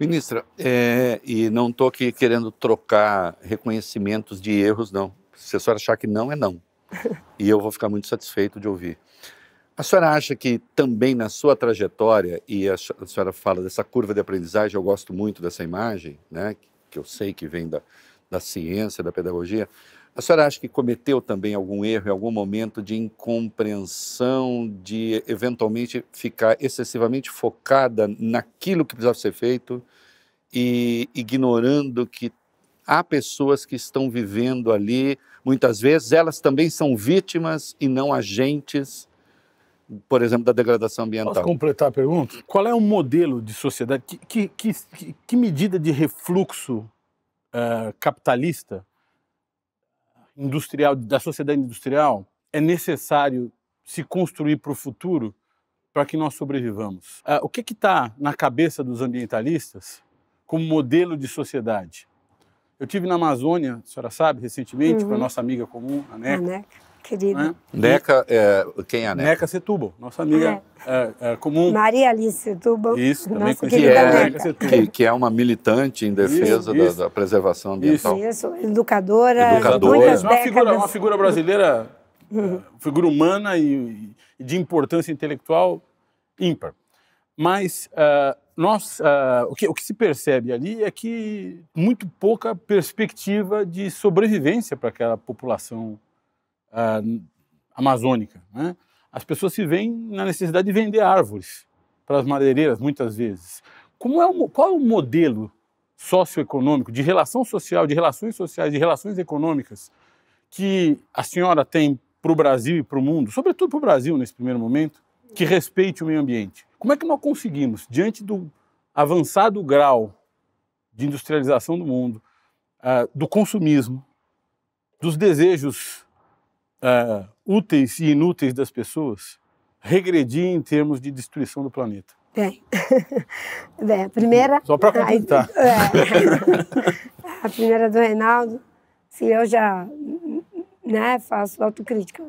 Ministra, é, e não estou aqui querendo trocar reconhecimentos de erros, não. Se a senhora achar que não, é não. E eu vou ficar muito satisfeito de ouvir. A senhora acha que também na sua trajetória, e a, senhora fala dessa curva de aprendizagem, eu gosto muito dessa imagem, né, que eu sei que vem da, da ciência, da pedagogia, a senhora acha que cometeu também algum erro em algum momento de incompreensão, de eventualmente ficar excessivamente focada naquilo que precisava ser feito e ignorando que há pessoas que estão vivendo ali, muitas vezes elas também são vítimas e não agentes, por exemplo, da degradação ambiental? Posso completar a pergunta? Qual é o modelo de sociedade, que, que, que, que medida de refluxo uh, capitalista industrial, da sociedade industrial, é necessário se construir para o futuro para que nós sobrevivamos. Uh, o que está na cabeça dos ambientalistas como modelo de sociedade? Eu tive na Amazônia, a senhora sabe, recentemente, uhum. com a nossa amiga comum, a Neca. A Neca, querida. Né? Neca, é, quem é a Neca? Neca Setúbal, nossa amiga é. É, é comum. Maria Alice Setúbal. Isso, também conhecida que é, Neca Setúbal. Que, que, é uma militante em defesa isso, da, da, preservação ambiental. Isso, isso. educadora. Educadora. Muitas uma, figura, uma figura brasileira, uhum. figura humana e, e de importância intelectual ímpar. Mas uh, nós, uh, o, que, o, que, se percebe ali é que muito pouca perspectiva de sobrevivência para aquela população uh, amazônica. Né? As pessoas se veem na necessidade de vender árvores para as madeireiras, muitas vezes. Como é o, qual é o modelo socioeconômico, de relação social, de relações sociais, de relações econômicas que a senhora tem para o Brasil e para o mundo, sobretudo para o Brasil nesse primeiro momento, que respeite o meio ambiente? Como é que nós conseguimos, diante do avançado grau de industrialização do mundo, uh, do consumismo, dos desejos uh, úteis e inúteis das pessoas, regredir em termos de destruição do planeta? Bem, Bem a primeira. Só para completar. É, a primeira do Reinaldo, se eu já né, faço autocrítica.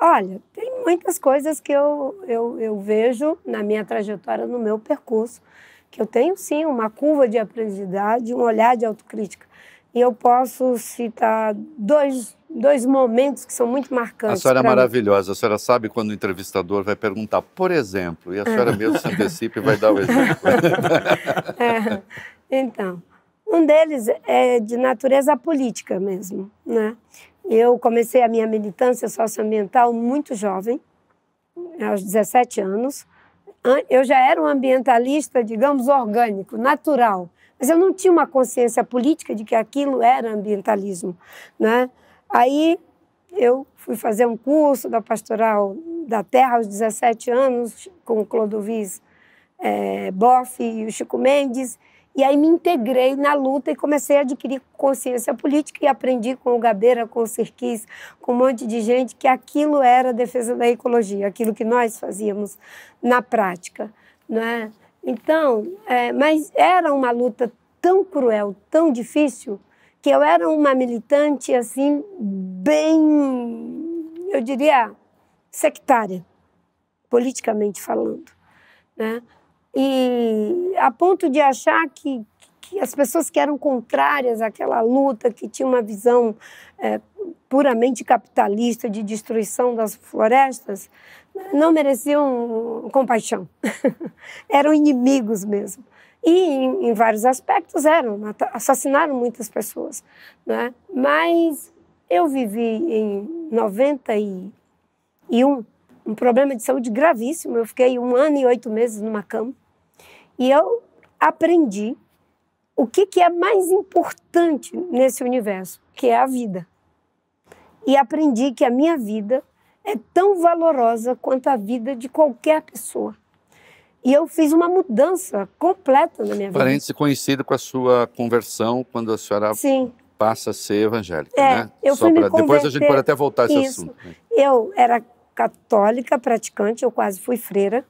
Olha, tem muitas coisas que eu, eu, eu vejo na minha trajetória, no meu percurso, que eu tenho sim uma curva de aprendizagem, um olhar de autocrítica. E eu posso citar dois, dois momentos que são muito marcantes. A senhora é maravilhosa. A senhora sabe quando o entrevistador vai perguntar, por exemplo, e a senhora mesmo se antecipa e vai dar o exemplo. é, então, um deles é de natureza política mesmo, né? Eu comecei a minha militância socioambiental muito jovem, aos 17 anos. Eu já era um ambientalista, digamos, orgânico, natural, mas eu não tinha uma consciência política de que aquilo era ambientalismo, né? Aí eu fui fazer um curso da Pastoral da Terra aos 17 anos com o Clodovis é, Boff e o Chico Mendes, e aí me integrei na luta e comecei a adquirir consciência política e aprendi com o Gabeira, com o Serquis, com um monte de gente que aquilo era a defesa da ecologia, aquilo que nós fazíamos na prática, não é? Então, é, mas era uma luta tão cruel, tão difícil, que eu era uma militante assim bem, eu diria, sectária, politicamente falando, né? E a ponto de achar que, que as pessoas que eram contrárias àquela luta, que tinham uma visão é, puramente capitalista de destruição das florestas, não mereciam compaixão. eram inimigos mesmo. E, em, em, vários aspectos, eram, assassinaram muitas pessoas. Né? Mas eu vivi em 91 um problema de saúde gravíssimo. Eu fiquei um ano e oito meses numa cama. E eu aprendi o que, que é mais importante nesse universo, que é a vida. E aprendi que a minha vida é tão valorosa quanto a vida de qualquer pessoa. E eu fiz uma mudança completa na minha vida. Parente conhecido com a sua conversão quando a senhora Sim. passa a ser evangélica, é, né? Eu fui pra... Depois a gente pode até voltar a esse Isso. assunto. Né? Eu era católica, praticante, eu quase fui freira,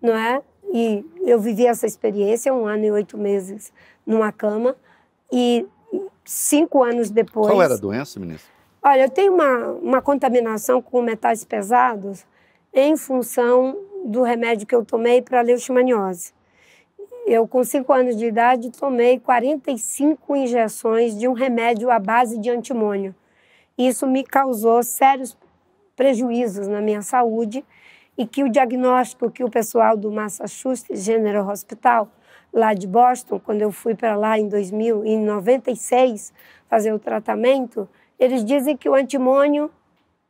não é? E eu vivi essa experiência, um ano e oito meses numa cama. E cinco anos depois. Qual era a doença, ministro? Olha, eu tenho uma, uma contaminação com metais pesados em função do remédio que eu tomei para leishmaniose. eu, com 5 anos de idade, tomei 45 injeções de um remédio à base de antimônio. Isso me causou sérios prejuízos na minha saúde e que o diagnóstico que o pessoal do Massachusetts General Hospital, lá de Boston, quando eu fui para lá em 2000, em 96, fazer o tratamento, eles dizem que o antimônio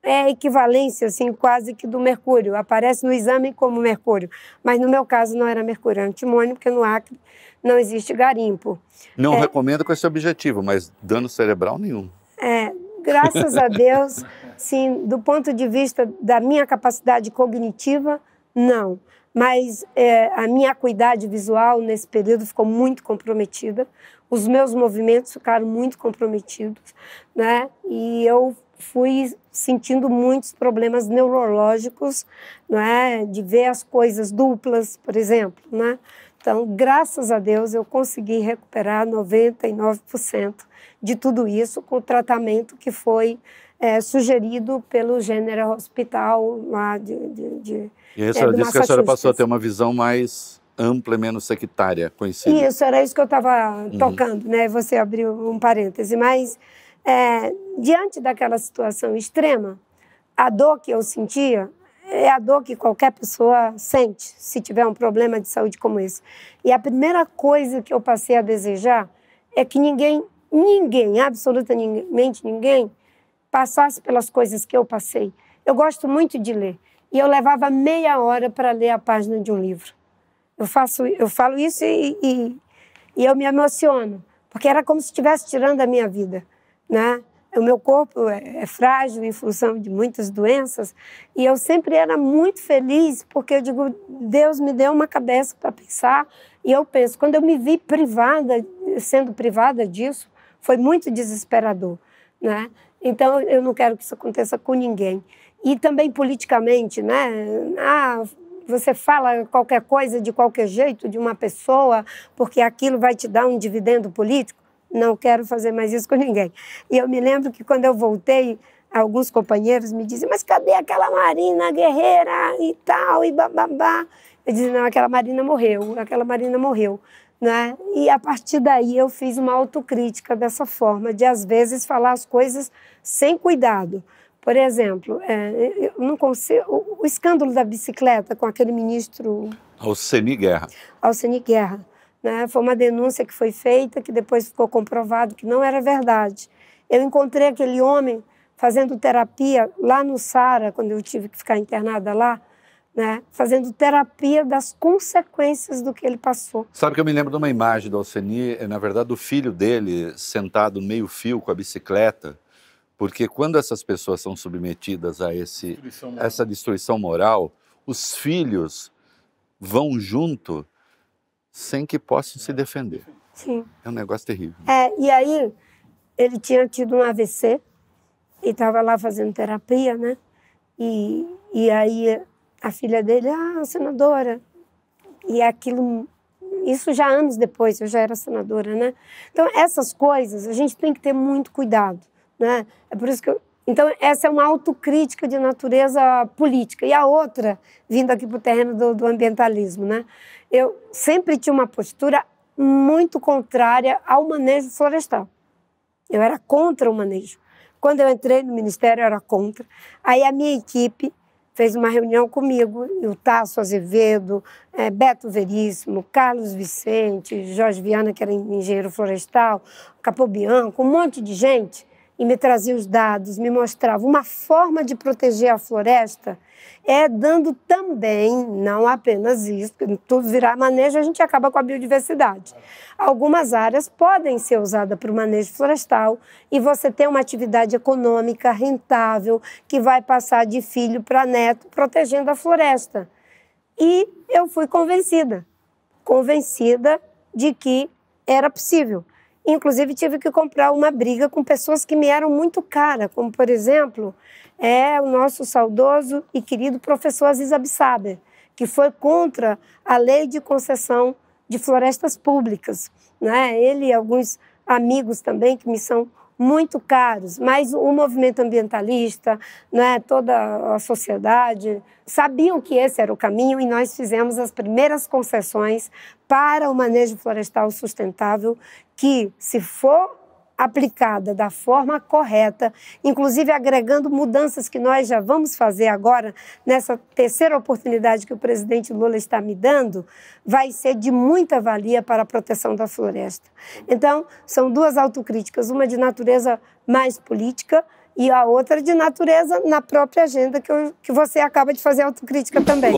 é equivalência, assim, quase que do mercúrio. Aparece no exame como mercúrio. Mas no meu caso não era mercúrio, era antimônio, porque no Acre não existe garimpo. Não é, recomendo com esse objetivo, mas dano cerebral nenhum. É, graças a Deus, sim, do ponto de vista da minha capacidade cognitiva, não. Mas é, a minha acuidade visual nesse período ficou muito comprometida, os meus movimentos ficaram muito comprometidos, né? E eu fui sentindo muitos problemas neurológicos, não é? De ver as coisas duplas, por exemplo, né? Então, graças a Deus, eu consegui recuperar 99% de tudo isso com o tratamento que foi é, sugerido pelo General Hospital lá de, de, de E aí a senhora é, disse que a senhora passou a ter uma visão mais ampla e menos sectária, conhecida. Isso, era isso que eu estava uhum. tocando, né? Você abriu um parêntese, mas é, diante daquela situação extrema, a dor que eu sentia é a dor que qualquer pessoa sente se tiver um problema de saúde como esse. E a primeira coisa que eu passei a desejar é que ninguém, ninguém, absolutamente ninguém, passasse pelas coisas que eu passei. Eu gosto muito de ler e eu levava meia hora para ler a página de um livro. Eu faço, eu falo isso e, e, e eu me emociono, porque era como se estivesse tirando a minha vida né? O meu corpo é, é frágil em função de muitas doenças e eu sempre era muito feliz porque eu digo, Deus me deu uma cabeça para pensar e eu penso, quando eu me vi privada, sendo privada disso, foi muito desesperador, né? Então eu não quero que isso aconteça com ninguém. E também politicamente, né? Ah, você fala qualquer coisa de qualquer jeito de uma pessoa porque aquilo vai te dar um dividendo político não quero fazer mais isso com ninguém. E eu me lembro que quando eu voltei, alguns companheiros me diziam, mas cadê aquela Marina guerreira e tal, e bababá? Eu dizia, não, aquela Marina morreu, aquela Marina morreu. Né? E a partir daí eu fiz uma autocrítica dessa forma, de às vezes falar as coisas sem cuidado. Por exemplo, é, eu não consigo, o, o escândalo da bicicleta com aquele ministro... Alceni Guerra. Alceni Guerra né? Foi uma denúncia que foi feita, que depois ficou comprovado que não era verdade. Eu encontrei aquele homem fazendo terapia lá no Sara, quando eu tive que ficar internada lá, né? fazendo terapia das consequências do que ele passou. Sabe que eu me lembro de uma imagem do Alceni, é, na verdade, do filho dele sentado meio fio com a bicicleta, porque quando essas pessoas são submetidas a esse, destruição essa destruição moral, os filhos vão junto sem que possam se defender. Sim. É um negócio terrível. É, e aí ele tinha tido um AVC e estava lá fazendo terapia, né? E, e aí a filha dele, ah, senadora. E aquilo, isso já anos depois, eu já era senadora, né? Então, essas coisas a gente tem que ter muito cuidado, né? É por isso que eu, então, essa é uma autocrítica de natureza política. E a outra, vindo aqui para o terreno do, do ambientalismo, né? eu sempre tinha uma postura muito contrária ao manejo florestal. Eu era contra o manejo. Quando eu entrei no ministério, eu era contra. Aí a minha equipe fez uma reunião comigo, e o Tasso Azevedo, é, Beto Veríssimo, Carlos Vicente, Jorge Viana, que era engenheiro florestal, Capobianco, um monte de gente, e me trazia os dados, me mostrava uma forma de proteger a floresta é dando também, não apenas isso, tudo virar manejo, a gente acaba com a biodiversidade. Algumas áreas podem ser usadas para o manejo florestal e você tem uma atividade econômica rentável que vai passar de filho para neto, protegendo a floresta. E eu fui convencida, convencida de que era possível. Inclusive, tive que comprar uma briga com pessoas que me eram muito caras, como, por exemplo, é o nosso saudoso e querido professor Aziz Absaber, que foi contra a lei de concessão de florestas públicas. Né? Ele e alguns amigos também, que me são muito caros, mas o movimento ambientalista, né, toda a sociedade sabiam que esse era o caminho e nós fizemos as primeiras concessões para o manejo florestal sustentável, que se for aplicada da forma correta, inclusive agregando mudanças que nós já vamos fazer agora, nessa terceira oportunidade que o presidente Lula está me dando, vai ser de muita valia para a proteção da floresta. Então, são duas autocríticas, uma de natureza mais política e a outra de natureza na própria agenda que, eu, que você acaba de fazer autocrítica também.